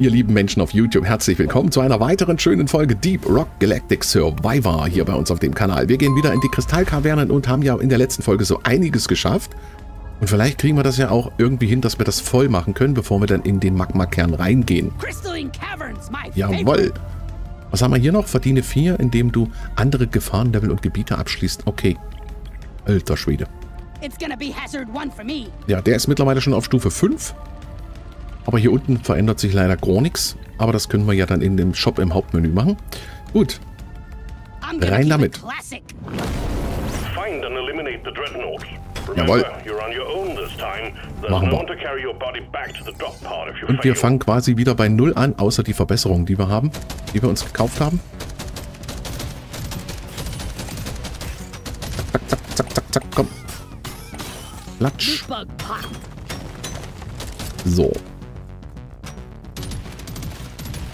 Ihr lieben Menschen auf YouTube, herzlich willkommen zu einer weiteren schönen Folge Deep Rock Galactic Survivor hier bei uns auf dem Kanal. Wir gehen wieder in die Kristallkavernen und haben ja in der letzten Folge so einiges geschafft. Und vielleicht kriegen wir das ja auch irgendwie hin, dass wir das voll machen können, bevor wir dann in den Magma-Kern reingehen. Jawoll. Was haben wir hier noch? Verdiene 4, indem du andere Gefahrenlevel und Gebiete abschließt. Okay. Alter Schwede. Ja, der ist mittlerweile schon auf Stufe 5. Aber hier unten verändert sich leider gar nichts. Aber das können wir ja dann in dem Shop im Hauptmenü machen. Gut. Rein damit. Jawohl. Machen wir. Und wir fangen quasi wieder bei Null an, außer die Verbesserungen, die wir haben, die wir uns gekauft haben. Zack, zack, zack, zack, zack, komm. Latsch. So.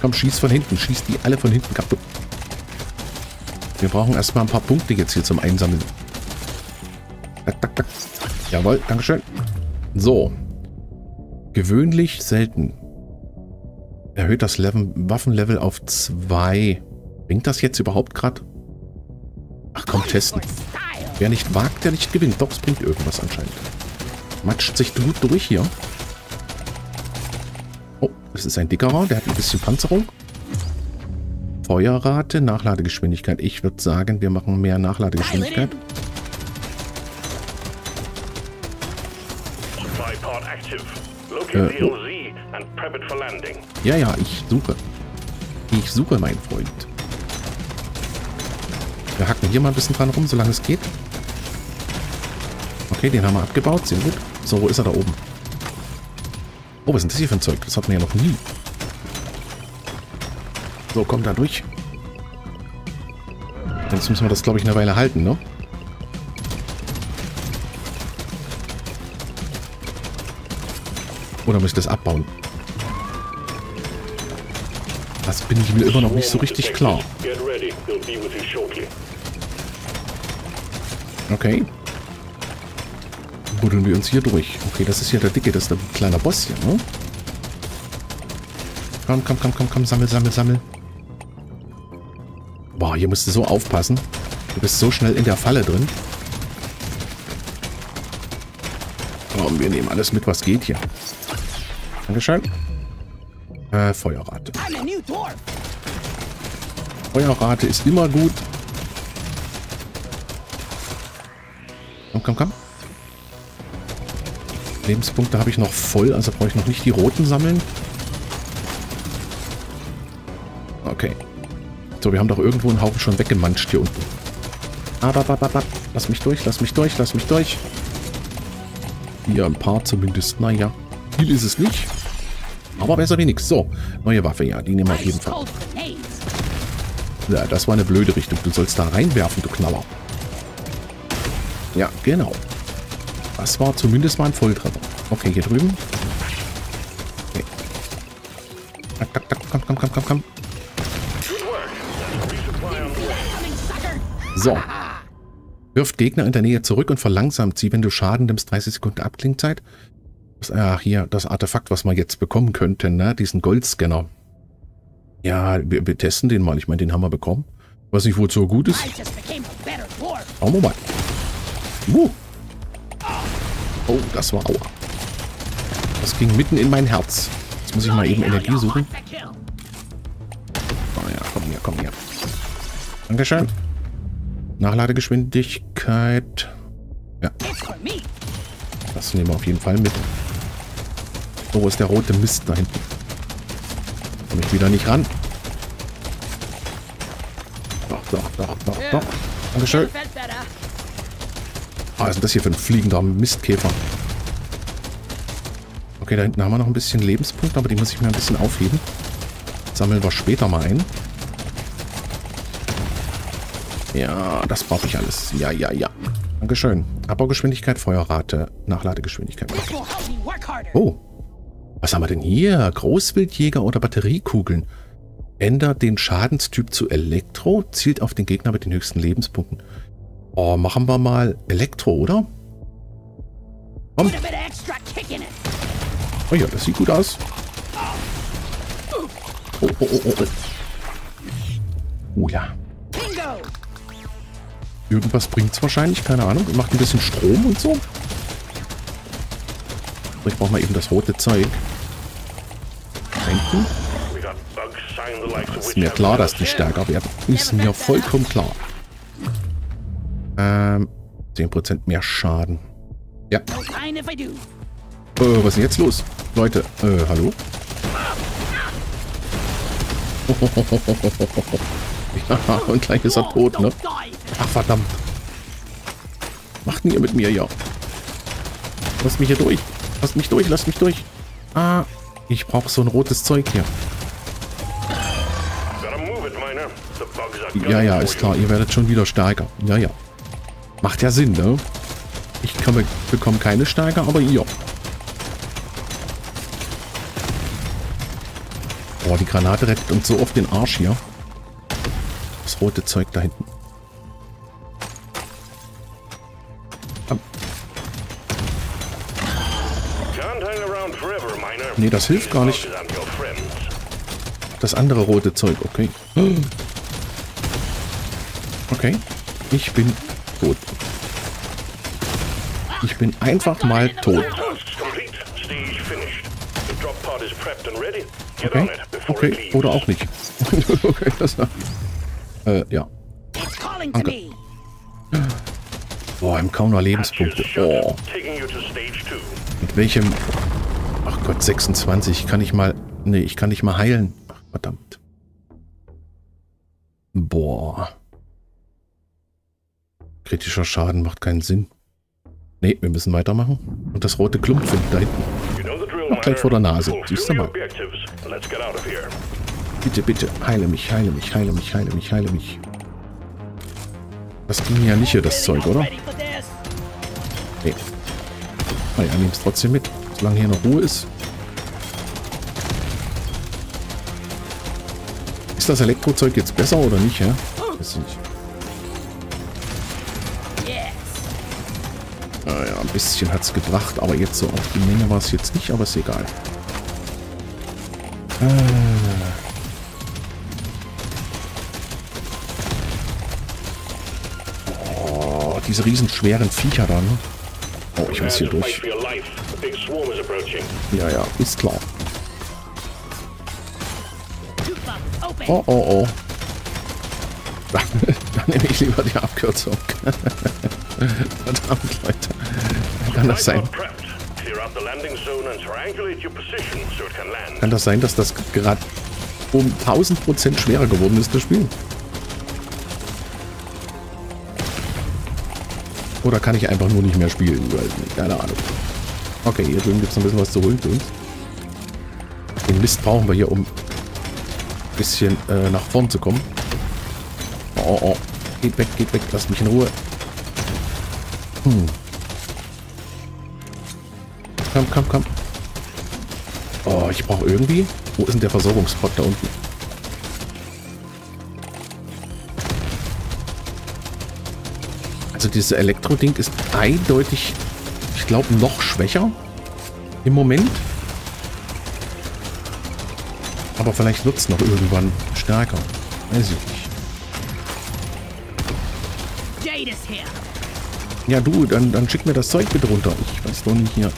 Komm, schieß von hinten. Schieß die alle von hinten kaputt. Wir brauchen erstmal ein paar Punkte jetzt hier zum Einsammeln. Jawohl, Dankeschön. So. Gewöhnlich selten. Erhöht das Level, Waffenlevel auf 2. Bringt das jetzt überhaupt gerade? Ach komm, testen. Wer nicht wagt, der nicht gewinnt. Doch, es bringt irgendwas anscheinend. Matscht sich gut durch hier. Das ist ein dickerer, der hat ein bisschen Panzerung. Feuerrate, Nachladegeschwindigkeit. Ich würde sagen, wir machen mehr Nachladegeschwindigkeit. Äh, oh. Ja, ja, ich suche. Ich suche, mein Freund. Wir hacken hier mal ein bisschen dran rum, solange es geht. Okay, den haben wir abgebaut. Sehr gut. So, wo ist er da oben? Oh, was ist denn das hier für ein Zeug? Das hatten wir ja noch nie. So, komm da durch. Jetzt müssen wir das, glaube ich, eine Weile halten, ne? Oder muss ich das abbauen? Das bin ich mir immer noch nicht so richtig klar. Okay buddeln wir uns hier durch. Okay, das ist hier der Dicke, das ist der kleine Boss hier, ne? Komm, komm, komm, komm, komm, sammel, sammel, sammel. Boah, hier musst du so aufpassen. Du bist so schnell in der Falle drin. Komm, wir nehmen alles mit, was geht hier. Dankeschön. Äh, Feuerrate. Feuerrate ist immer gut. Komm, komm, komm. Lebenspunkte habe ich noch voll, also brauche ich noch nicht die roten sammeln. Okay. So, wir haben doch irgendwo einen Haufen schon weggemanscht hier unten. Aber, lass mich durch, lass mich durch, lass mich durch. Hier ein paar zumindest. Naja, viel ist es nicht. Aber besser wie nichts. So, neue Waffe, ja, die nehmen wir auf jeden Fall. Ja, das war eine blöde Richtung. Du sollst da reinwerfen, du Knaller. Ja, genau. Das war zumindest mal ein Volltreffer. Okay, hier drüben. Okay. Komm, komm, komm, komm, komm. So. Wirft Gegner in der Nähe zurück und verlangsamt sie, wenn du Schaden nimmst. 30 Sekunden Abklingzeit. Ach, hier, das Artefakt, was wir jetzt bekommen könnten, ne? Diesen Goldscanner. Ja, wir, wir, testen den mal. Ich meine, den haben wir bekommen. Was nicht wohl so gut ist. Schauen wir mal. Uh. Oh, das war aua. Das ging mitten in mein Herz. Jetzt muss ich mal eben Energie suchen. Oh ja, komm hier, komm hier. Dankeschön. Nachladegeschwindigkeit. Ja. Das nehmen wir auf jeden Fall mit. So, wo ist der rote Mist da hinten? Komme ich wieder nicht ran. Doch, doch, doch, doch, doch. Dankeschön. Ah, was ist das hier für ein fliegender Mistkäfer? Okay, da hinten haben wir noch ein bisschen Lebenspunkte, aber die muss ich mir ein bisschen aufheben. Sammeln wir später mal ein. Ja, das brauche ich alles. Ja, ja, ja. Dankeschön. Abbaugeschwindigkeit, Feuerrate, Nachladegeschwindigkeit. Oh. Was haben wir denn hier? Großwildjäger oder Batteriekugeln? Ändert den Schadenstyp zu Elektro, zielt auf den Gegner mit den höchsten Lebenspunkten. Oh, machen wir mal Elektro, oder? Komm. Oh ja, das sieht gut aus. Oh, oh, oh, oh. Oh ja. Irgendwas bringt es wahrscheinlich, keine Ahnung. Macht ein bisschen Strom und so. Ich brauche mal eben das rote Zeug. Hinten. Ist mir klar, dass die stärker werden. Ist mir vollkommen klar. Ähm, 10% mehr Schaden. Ja. Äh, was ist denn jetzt los? Leute, äh, hallo? ja, und gleich ist er tot, ne? Ach, verdammt. Macht ihr mit mir, ja. Lasst mich hier durch. Lasst mich durch, lasst mich durch. Ah, ich brauche so ein rotes Zeug hier. Ja, ja, ist klar. Ihr werdet schon wieder stärker. Ja, ja. Macht ja Sinn, ne? Ich komme, bekomme keine stärker, aber ihr. Boah, die Granate rettet uns so oft den Arsch hier. Das rote Zeug da hinten. Nee, das hilft gar nicht. Das andere rote Zeug, okay. Okay. Ich bin tot. Ich bin einfach mal tot. Okay. Okay. Oder auch nicht. okay, das. Äh, ja. Danke. Boah, im kaum noch Lebenspunkte. Oh. Mit welchem... Ach Gott, 26. Kann ich mal... Nee, ich kann nicht mal heilen. Ach, verdammt. Boah. Kritischer Schaden macht keinen Sinn. Nee, wir müssen weitermachen. Und das rote Klump da hinten. Noch gleich vor der Nase. Siehst du mal. Bitte, bitte, heile mich, heile mich, heile mich, heile mich, heile mich. Das ging ja nicht hier, das Zeug, oder? Nee. Naja, es trotzdem mit. Solange hier noch Ruhe ist. Ist das Elektrozeug jetzt besser oder nicht, ja? Weiß ich nicht. Ein bisschen hat es gebracht, aber jetzt so auf die Menge war es jetzt nicht, aber ist egal. Äh. Oh, diese riesen schweren Viecher da, ne? Oh, ich muss hier durch. Ja, ja, ist klar. Oh, oh, oh. Dann, dann nehme ich lieber die Abkürzung. Verdammt, Leute. Kann das sein? Kann das sein, dass das gerade um 1000% schwerer geworden ist, das Spiel? Oder kann ich einfach nur nicht mehr spielen? Keine Ahnung. Okay, hier drüben gibt es ein bisschen was zu holen für uns. Den Mist brauchen wir hier, um ein bisschen äh, nach vorn zu kommen. Oh, oh. Geht weg, geht weg. Lasst mich in Ruhe. Hm. Komm, komm, komm. Oh, ich brauche irgendwie... Wo ist denn der Versorgungspot da unten? Also dieses Elektro-Ding ist eindeutig, ich glaube, noch schwächer im Moment. Aber vielleicht wird es noch irgendwann stärker. Weiß ich nicht. Ja, du, dann, dann schick mir das Zeug bitte runter. Ich weiß doch nicht hier.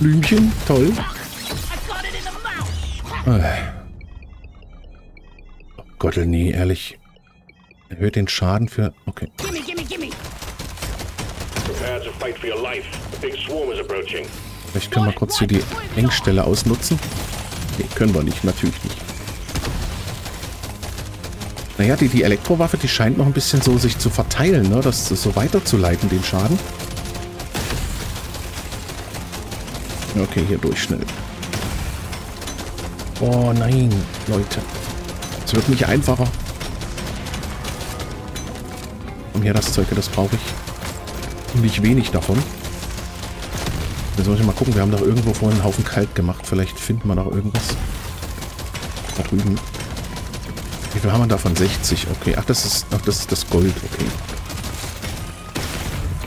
Blümchen, toll. Äh. Oh Gott, nee, ehrlich. Erhöht den Schaden für... Okay. Vielleicht können wir kurz hier die Engstelle ausnutzen. Nee, können wir nicht, natürlich nicht. Naja, die, die Elektrowaffe, die scheint noch ein bisschen so sich zu verteilen, ne? Das so weiterzuleiten, den Schaden. Okay, hier durch schnell. Oh nein, Leute. Es wird nicht einfacher. Und hier das Zeug, das brauche ich. Nicht wenig davon. Jetzt soll ich mal gucken, wir haben doch irgendwo vorhin einen Haufen kalt gemacht. Vielleicht finden wir noch irgendwas. Da drüben. Wie viel haben wir davon? 60. Okay. Ach, das ist, ach, das ist das Gold. Okay.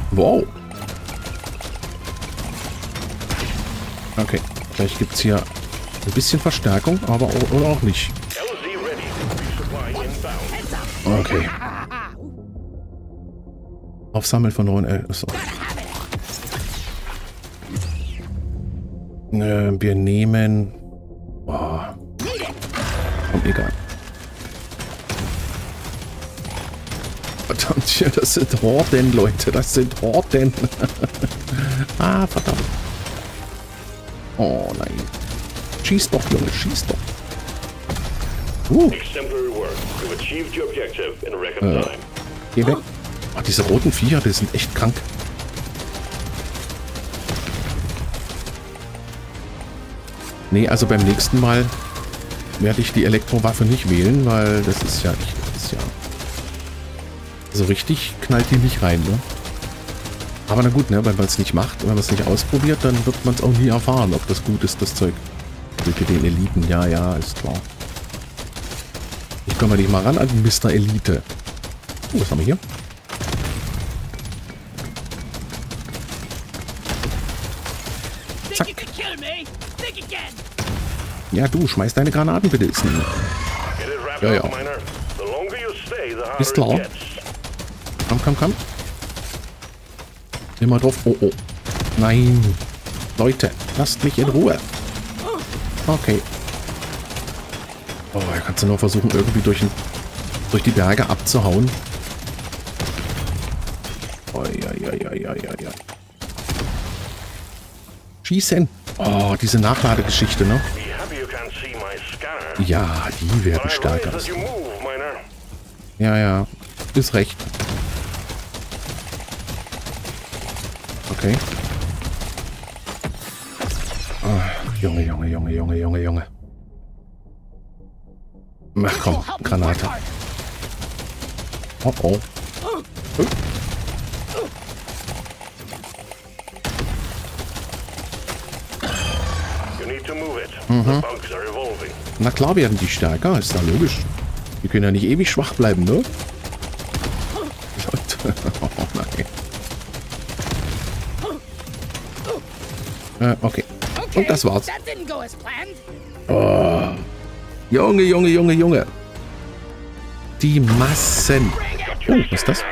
Wow. Okay. Vielleicht gibt es hier Ein bisschen Verstärkung, aber auch, oder auch nicht. Okay. Aufsammeln von neuen... Äh, so. äh, wir nehmen... Oh. Komm, egal. Verdammt, ja, das sind Horden, Leute. Das sind Horden. ah, verdammt. Oh nein. Schieß doch, Junge, schieß doch. Uh. Äh. Geh weg. Oh, diese roten Viecher, die sind echt krank. Nee, also beim nächsten Mal werde ich die Elektrowaffe nicht wählen, weil das ist ja ja... So richtig knallt die nicht rein, ne? Aber na gut, ne, wenn man es nicht macht, wenn man es nicht ausprobiert, dann wird man es auch nie erfahren, ob das gut ist, das Zeug. Mit den Eliten, ja, ja, ist klar. Ich komme nicht mal ran an Mr. Elite. Oh, was haben wir hier? Zack. Ja, du, schmeiß deine Granaten bitte. Ist nicht. Ja, ja. Ist klar. Komm, komm. Immer drauf. Oh, oh. Nein. Leute, lasst mich in Ruhe. Okay. Oh, er kannst du nur versuchen, irgendwie durch, durch die Berge abzuhauen. Oh, ja, ja, ja, ja, ja, ja. Schießen. Oh, diese Nachladegeschichte, ne? Ja, die werden stärker. Ja, ja. Ist recht. Okay. Oh, Junge, Junge, Junge, Junge, Junge, Junge. Ach komm, Granate. Oh oh. Mhm. Na klar werden die stärker, ist ja logisch. Die können ja nicht ewig schwach bleiben, ne? oh nein. Äh, okay. Und das war's. Oh. Junge, Junge, Junge, Junge. Die Massen. Oh, was ist das?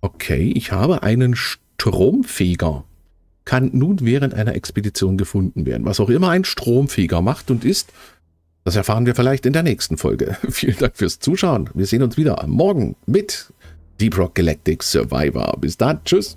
Okay, ich habe einen Stromfeger kann nun während einer Expedition gefunden werden. Was auch immer ein Stromfeger macht und ist, das erfahren wir vielleicht in der nächsten Folge. Vielen Dank fürs Zuschauen. Wir sehen uns wieder morgen mit Deep Rock Galactic Survivor. Bis dann. Tschüss.